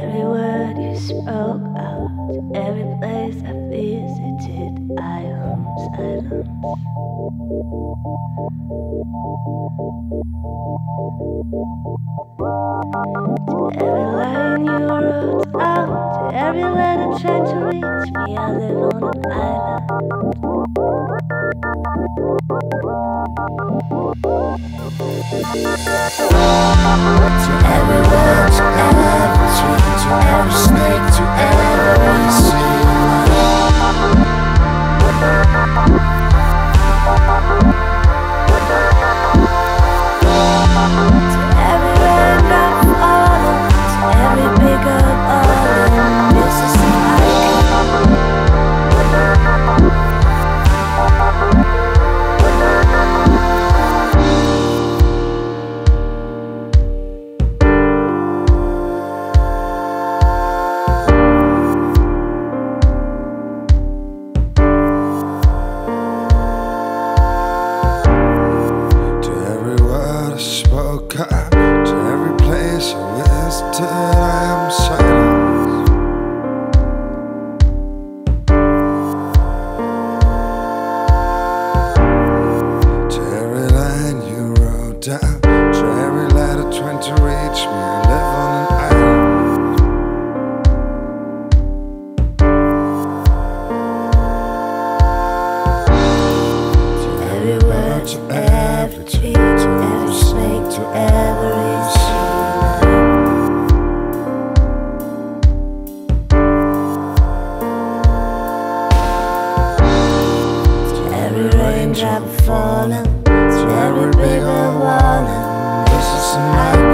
Every word you spoke out, every place I visited, I am silent. Every line you wrote out, every letter trying to reach me, I live on an island. down to every letter trying to reach me. I live on an island. To every word, to every tree, to every snake, to every sea. To every raindrop falling that would be a. This is my.